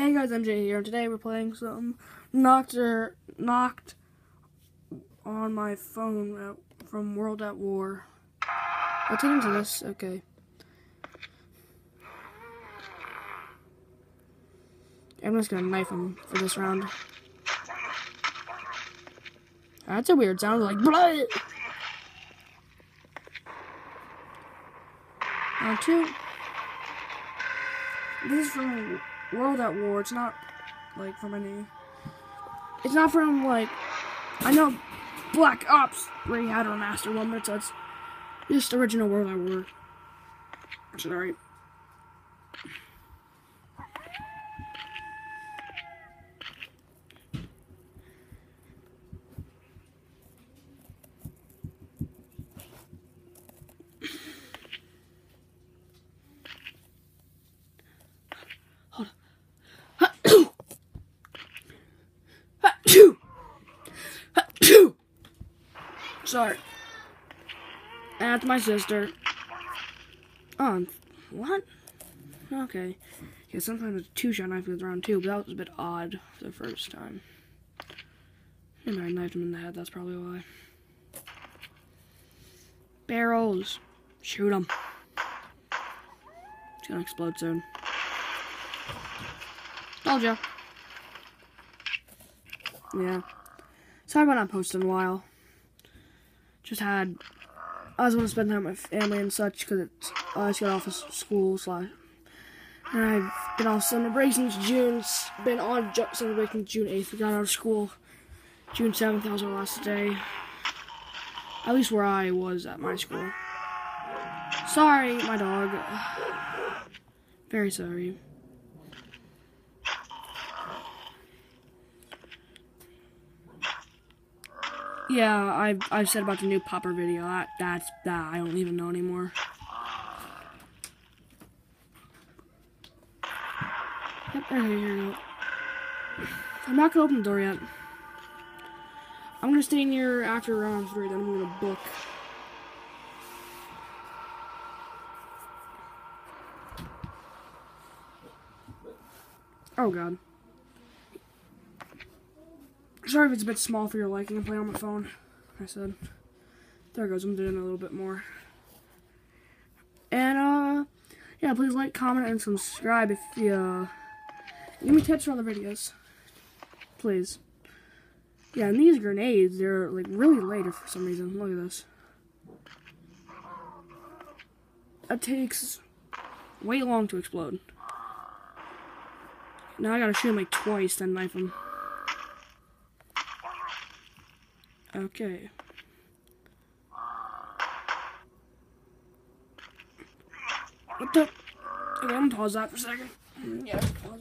Hey guys, MJ here, and today we're playing some Knocked or Knocked on my phone at, from World at War. I'll take into this, okay. I'm just gonna knife him for this round. That's a weird sound, like blood. Round two. This is from World at War. It's not like from any. It's not from like. I know Black Ops where he had a master one, but it's just original World at War. Sorry. Sorry. That's my sister. Oh, what? Okay. Yeah, sometimes a two-shot knife goes around too, but that was a bit odd the first time. Maybe I knifed him in the head, that's probably why. Barrels. Shoot him. It's gonna explode soon. Told ya. Yeah. Sorry about not posting a while. Just had, I just want to spend time with my family and such because I just got off of school slash, and I've been off summer break since June, been on summer break since June 8th. We got out of school June 7th, that was our last day. At least where I was at my school. Sorry, my dog. Very sorry. Yeah, I've I've said about the new Popper video. That that's that I don't even know anymore. Yep. I'm not gonna open the door yet. I'm gonna stay in here after round three, then I'm gonna book. Oh god. Sorry if it's a bit small for your liking. I'm playing on my phone. I said. There goes. I'm doing a little bit more. And, uh, yeah, please like, comment, and subscribe if you, uh, give me tips for other videos. Please. Yeah, and these grenades, they're, like, really later for some reason. Look at this. It takes way long to explode. Now I gotta shoot him, like, twice, then knife him. Okay. What the? Okay, I'm gonna pause that for a second. Yeah, pause.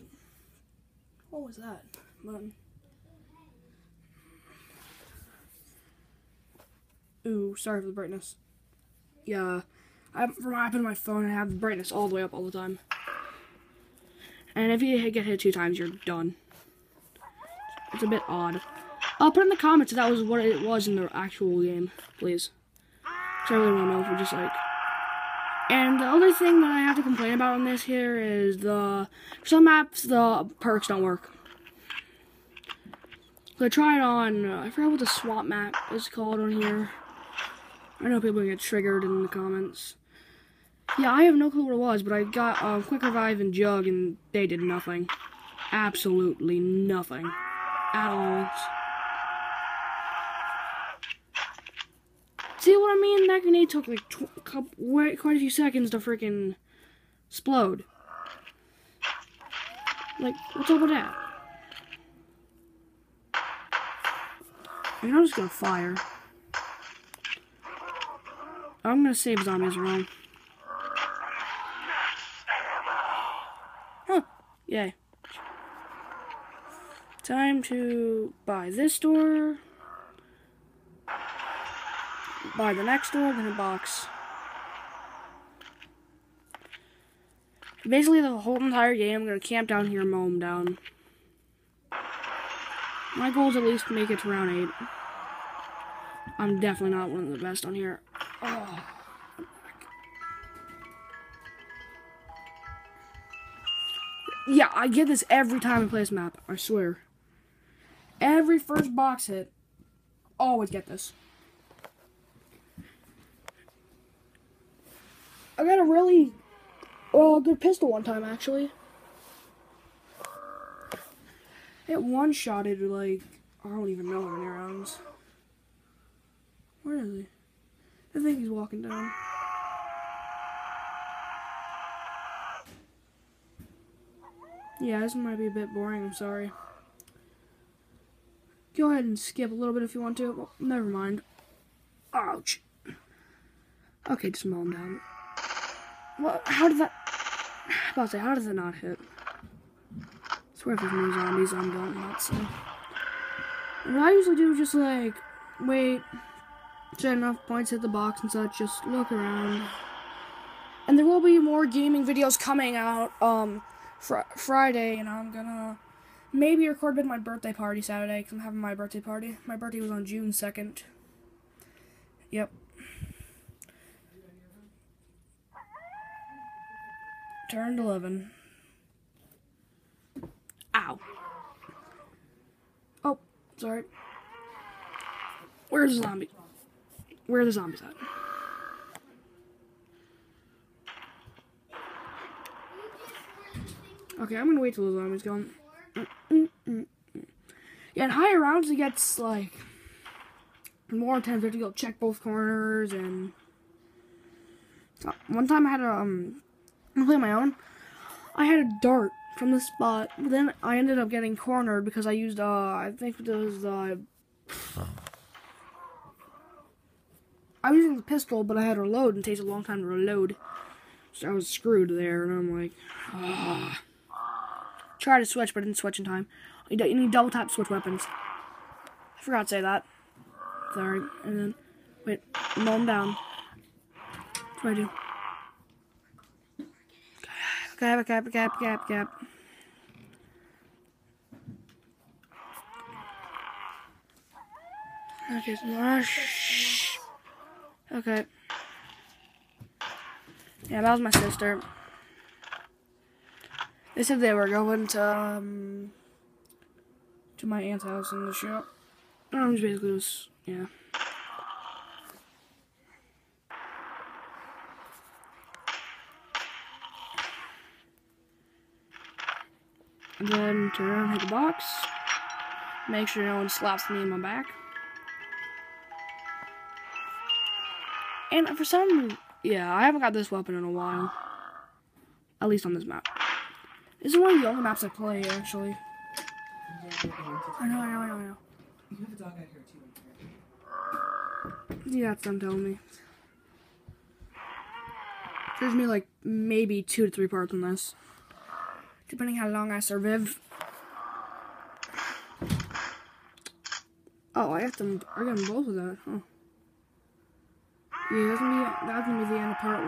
What was that? Button. Ooh, sorry for the brightness. Yeah, I, from what happened to my phone, I have the brightness all the way up all the time. And if you get hit two times, you're done. It's a bit odd. I'll put in the comments if that was what it was in the actual game, please. So I really want to know if we're just like... And the other thing that I have to complain about on this here is the... some maps, the perks don't work. So I tried on... Uh, I forgot what the swap map is called on here. I know people get triggered in the comments. Yeah, I have no clue what it was, but I got uh, Quick Revive and Jug, and they did nothing. Absolutely nothing. At all. See what I mean? That grenade took like quite a few seconds to freaking explode. Like, what's up with that? I am just gonna fire. I'm gonna save zombies around. Huh. Yay. Time to buy this door buy the next door, then a box. Basically, the whole entire game, I'm going to camp down here and mow them down. My goal is at least make it to round 8. I'm definitely not one of the best on here. Oh. Yeah, I get this every time I play this map. I swear. Every first box hit, always get this. I got a really, well, good pistol one time actually. It one shotted like I don't even know how many rounds. Where is he? I think he's walking down. Yeah, this might be a bit boring, I'm sorry. Go ahead and skip a little bit if you want to. Well, never mind. Ouch. Okay, just mow him down. What? How did that... I about to say, how does it not hit? I swear if there's no zombies, I'm going nuts. So. What I usually do is just like, wait, get enough points, hit the box and such, just look around. And there will be more gaming videos coming out, um, fr Friday, and I'm gonna maybe record with my birthday party Saturday because I'm having my birthday party. My birthday was on June 2nd. Yep. Turned 11. Ow. Oh, sorry. Where's the zombie? Where are the zombies at? Okay, I'm gonna wait till the zombies go. Yeah, in higher rounds it gets like more intense. You have to go check both corners and uh, one time I had a um Play my own. I had a dart from the spot, but then I ended up getting cornered because I used uh I think it was uh I was using the pistol, but I had to reload and it takes a long time to reload. So I was screwed there, and I'm like, ah. Try to switch, but I didn't switch in time. You, need double tap switch weapons. I forgot to say that. Sorry. And then, wait, him down. What do I do? Gap, gap, gap, gap, gap. Okay, so, Okay. Yeah, that was my sister. They said they were going to um, to my aunt's house in the shop. Um, just basically was yeah. Then turn around, hit the box. Make sure no one slaps me in my back. And for some, yeah, I haven't got this weapon in a while. At least on this map. This is one of the only maps I play, actually. I know, I know, I know, I know. You have a dog out here, too. Yeah, that's I'm telling me. There's me like maybe two to three parts on this. Depending how long I survive. Oh, I got them. I got them both of that, huh? Yeah, that's gonna be that's gonna be the end of part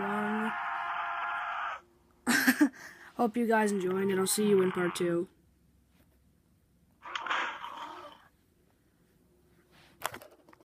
one. Hope you guys enjoyed, and I'll see you in part two.